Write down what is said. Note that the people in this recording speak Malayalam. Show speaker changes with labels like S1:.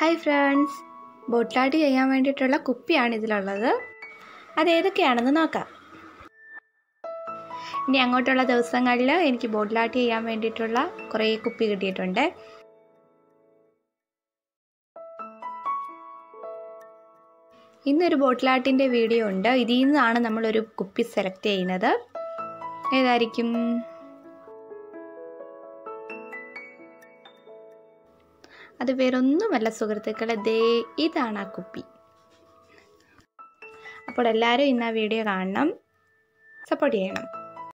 S1: ഹായ് ഫ്രണ്ട്സ് ബോട്ടിലാട്ട് ചെയ്യാൻ വേണ്ടിയിട്ടുള്ള കുപ്പിയാണ് ഇതിലുള്ളത്. അത് ഏതൊക്കെയാണെന്ന് നോക്കാം. ഇനി അങ്ങോട്ടുള്ള ദിവസങ്ങളിൽ എനിക്ക് ബോട്ടിലാട്ട് ചെയ്യാൻ വേണ്ടിയിട്ടുള്ള കുറേ കുപ്പി കിട്ടിയിട്ടുണ്ട്. ഇന്നൊരു ബോട്ടിലാട്ടിന്റെ വീഡിയോ ഉണ്ട്. ഇതിൽ നിന്നാണ് നമ്മളൊരു കുപ്പി സെലക്ട് ചെയ്യുന്നത്. ഏതായിരിക്കും? അത് വേറൊന്നുമല്ല സുഹൃത്തുക്കളെ. ദേ ഇതാണ് ആ കുപ്പി. അപ്പോൾ എല്ലാവരും ഇന്ന് ആ വീഡിയോ കാണണം. സപ്പോർട്ട് ചെയ്യണം.